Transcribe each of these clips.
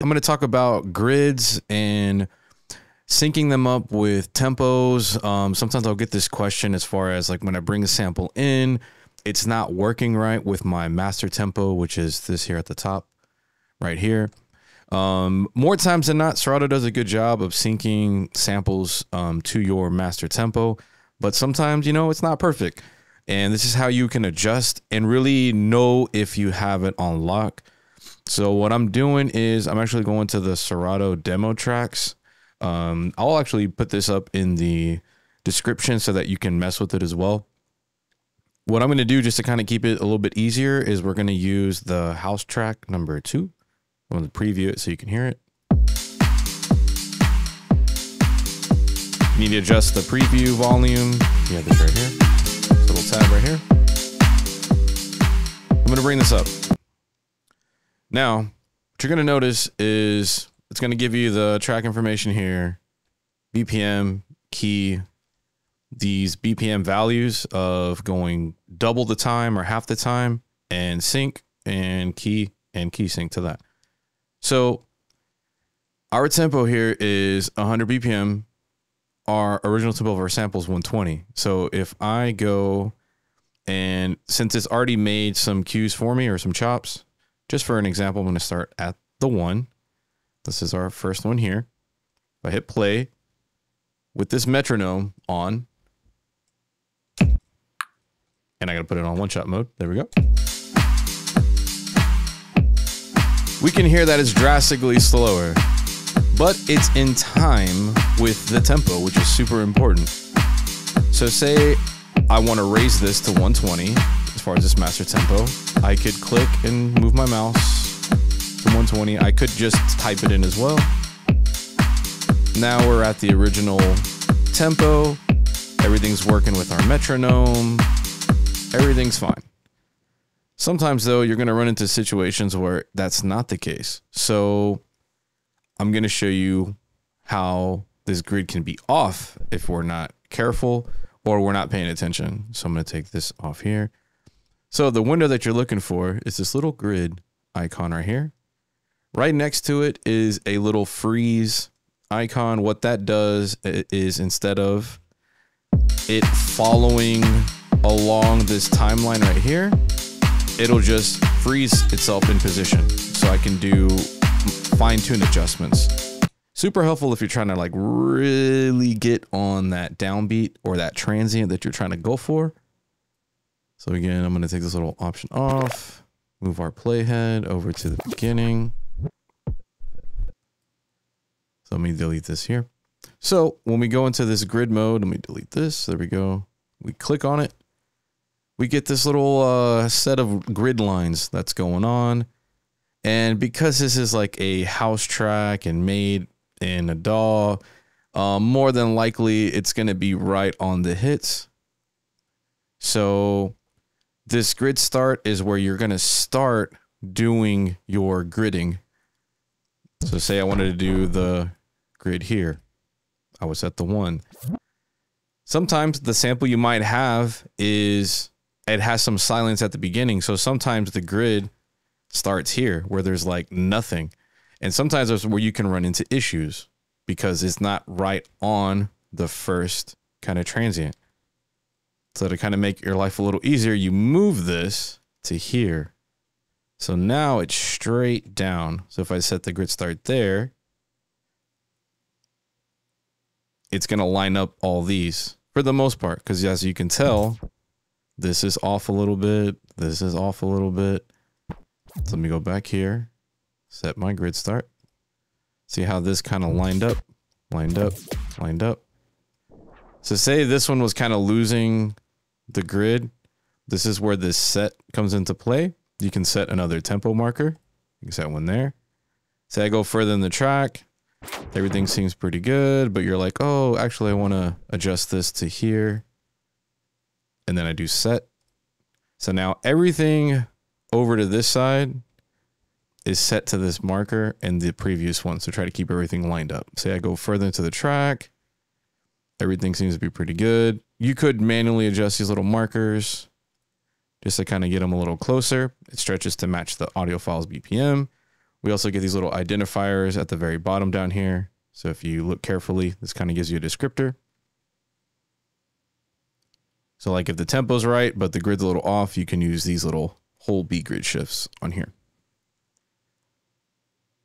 I'm going to talk about grids and syncing them up with tempos. Um, sometimes I'll get this question as far as like when I bring a sample in, it's not working right with my master tempo, which is this here at the top, right here. Um, more times than not, Serato does a good job of syncing samples um, to your master tempo, but sometimes, you know, it's not perfect. And this is how you can adjust and really know if you have it on lock. So what I'm doing is I'm actually going to the Serato demo tracks. Um, I'll actually put this up in the description so that you can mess with it as well. What I'm going to do just to kind of keep it a little bit easier is we're going to use the house track number two. I'm going to preview it so you can hear it. You need to adjust the preview volume. Yeah, this right here. This little tab right here. I'm going to bring this up. Now, what you're going to notice is it's going to give you the track information here, BPM, key, these BPM values of going double the time or half the time, and sync and key and key sync to that. So our tempo here is 100 BPM. Our original tempo of our sample is 120. So if I go and since it's already made some cues for me or some chops, just for an example, I'm going to start at the one. This is our first one here. If I hit play with this metronome on, and I got to put it on one shot mode. There we go. we can hear that it's drastically slower, but it's in time with the tempo, which is super important. So say I want to raise this to 120 as far as this master tempo. I could click and move my mouse to 120. I could just type it in as well. Now we're at the original tempo. Everything's working with our metronome. Everything's fine. Sometimes, though, you're going to run into situations where that's not the case. So, I'm going to show you how this grid can be off if we're not careful or we're not paying attention. So, I'm going to take this off here. So, the window that you're looking for is this little grid icon right here. Right next to it is a little freeze icon. What that does is instead of it following along this timeline right here, it'll just freeze itself in position so I can do fine tune adjustments. Super helpful if you're trying to like really get on that downbeat or that transient that you're trying to go for. So again, I'm going to take this little option off, move our playhead over to the beginning. So let me delete this here. So when we go into this grid mode, let me delete this. There we go. We click on it we get this little uh, set of grid lines that's going on. And because this is like a house track and made in a DAW, um, more than likely it's going to be right on the hits. So this grid start is where you're going to start doing your gridding. So say I wanted to do the grid here. I was at the one. Sometimes the sample you might have is it has some silence at the beginning. So sometimes the grid starts here where there's like nothing. And sometimes there's where you can run into issues because it's not right on the first kind of transient. So to kind of make your life a little easier, you move this to here. So now it's straight down. So if I set the grid start there, it's going to line up all these for the most part. Because as you can tell, this is off a little bit. This is off a little bit. So let me go back here, set my grid start. See how this kind of lined up, lined up, lined up. So say this one was kind of losing the grid. This is where this set comes into play. You can set another tempo marker. You can set one there. Say I go further in the track. Everything seems pretty good, but you're like, oh, actually, I want to adjust this to here and then I do set. So now everything over to this side is set to this marker and the previous one. So try to keep everything lined up. Say I go further into the track. Everything seems to be pretty good. You could manually adjust these little markers just to kind of get them a little closer. It stretches to match the audio file's BPM. We also get these little identifiers at the very bottom down here. So if you look carefully, this kind of gives you a descriptor. So like if the tempo's right, but the grid's a little off, you can use these little whole beat grid shifts on here.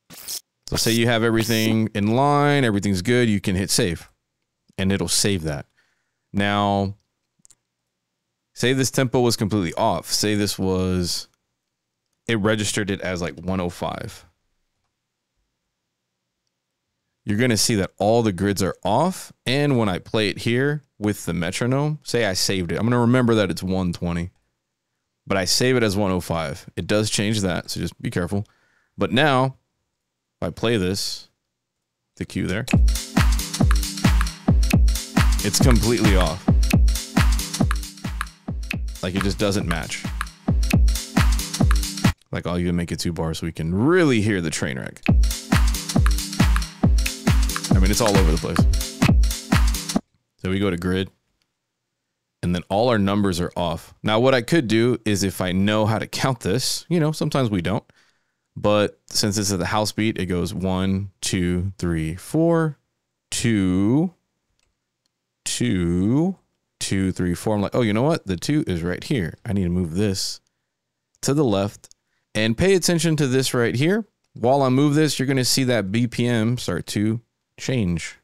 So say you have everything in line, everything's good, you can hit save and it'll save that. Now, say this tempo was completely off. Say this was, it registered it as like 105. You're going to see that all the grids are off. And when I play it here with the metronome, say I saved it, I'm going to remember that it's 120, but I save it as 105. It does change that. So just be careful. But now, if I play this, the cue there, it's completely off. Like it just doesn't match. Like I'll even make it two bars so we can really hear the train wreck. I mean, it's all over the place. So we go to grid and then all our numbers are off. Now, what I could do is if I know how to count this, you know, sometimes we don't, but since this is the house beat, it goes one, two, three, four, two, two, two, three, four. I'm like, oh, you know what? The two is right here. I need to move this to the left and pay attention to this right here. While I move this, you're going to see that BPM start to change.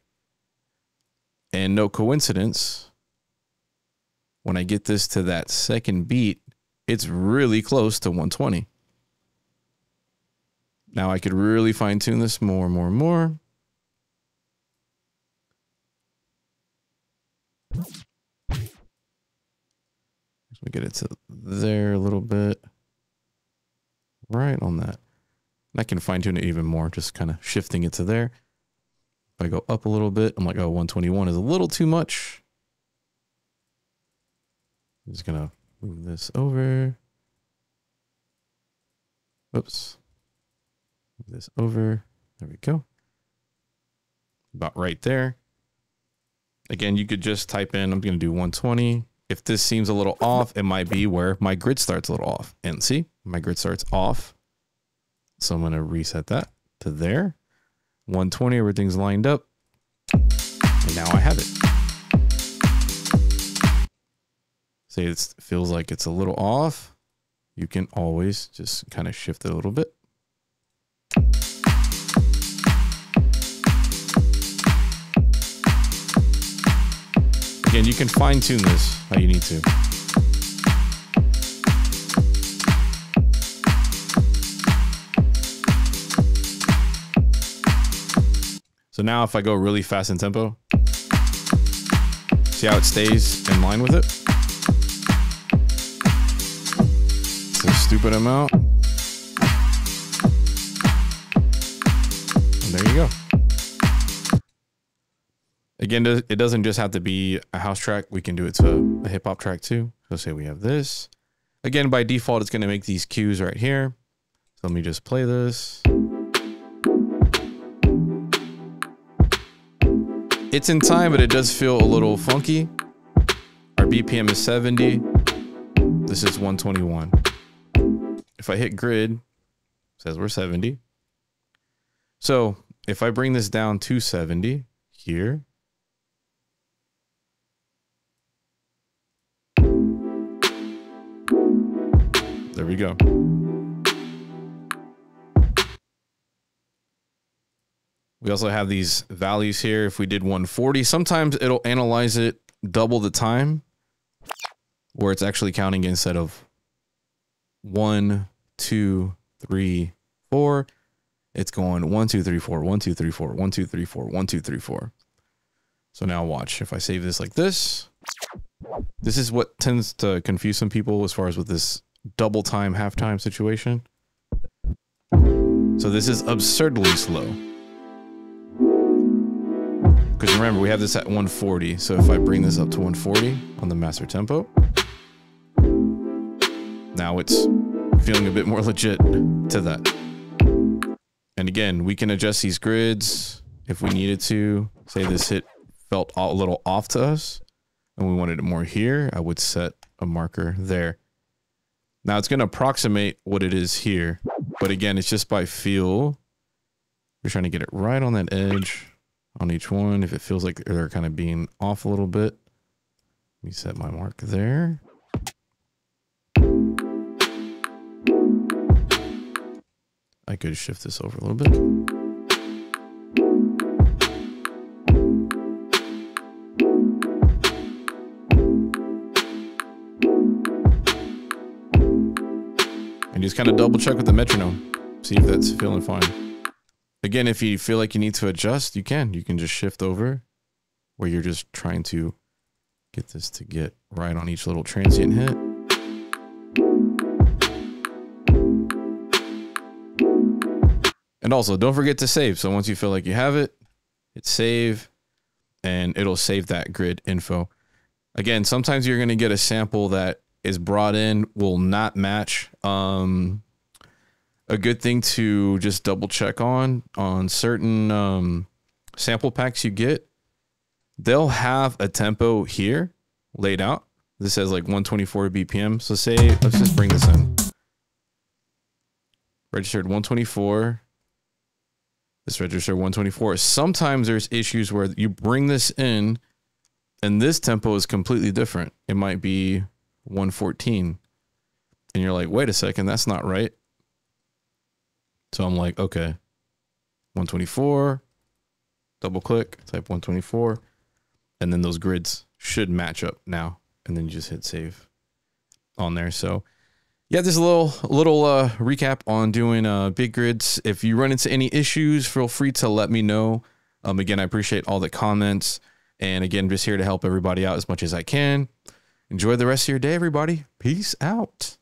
And no coincidence, when I get this to that second beat, it's really close to 120. Now I could really fine tune this more more more. Get it to there a little bit. Right on that. And I can fine tune it even more, just kind of shifting it to there. If I go up a little bit, I'm like, oh, 121 is a little too much. I'm just gonna move this over. Oops. Move this over. There we go. About right there. Again, you could just type in, I'm gonna do 120. If this seems a little off, it might be where my grid starts a little off. And see, my grid starts off. So I'm gonna reset that to there. 120, everything's lined up. And now I have it. Say it feels like it's a little off. You can always just kind of shift it a little bit. Again, you can fine tune this how you need to. So now if I go really fast in tempo, see how it stays in line with it? It's a stupid amount. And there you go. Again, it doesn't just have to be a house track. We can do it to a hip hop track too. So say we have this. Again, by default, it's going to make these cues right here. So let me just play this. It's in time, but it does feel a little funky. Our BPM is 70. This is 121. If I hit grid, says we're 70. So if I bring this down to 70 here, there we go. We also have these values here. If we did 140, sometimes it'll analyze it double the time where it's actually counting instead of one, two, three, four. It's going one, two, three, four, one, two, three, four, one, two, three, four, one, two, three, four. So now watch. If I save this like this, this is what tends to confuse some people as far as with this double time, half time situation. So this is absurdly slow. Because remember, we have this at 140. So if I bring this up to 140 on the master tempo, now it's feeling a bit more legit to that. And again, we can adjust these grids if we needed to. Say this hit felt a little off to us and we wanted it more here, I would set a marker there. Now it's going to approximate what it is here. But again, it's just by feel. You're trying to get it right on that edge on each one. If it feels like they're kind of being off a little bit, let me set my mark there. I could shift this over a little bit. Just kind of double check with the metronome. See if that's feeling fine. Again, if you feel like you need to adjust, you can. You can just shift over where you're just trying to get this to get right on each little transient hit. And also, don't forget to save. So once you feel like you have it, hit save and it'll save that grid info. Again, sometimes you're going to get a sample that is brought in will not match. Um, a good thing to just double check on on certain um, sample packs you get, they'll have a tempo here laid out. This says like 124 BPM. So say, let's just bring this in. Registered 124. This registered 124. Sometimes there's issues where you bring this in and this tempo is completely different. It might be 114. And you're like, wait a second, that's not right. So I'm like, okay, 124, double click, type 124, and then those grids should match up now. And then you just hit save on there. So yeah, there's a little little uh, recap on doing uh, beat grids. If you run into any issues, feel free to let me know. Um, again, I appreciate all the comments. And again, just here to help everybody out as much as I can. Enjoy the rest of your day, everybody. Peace out.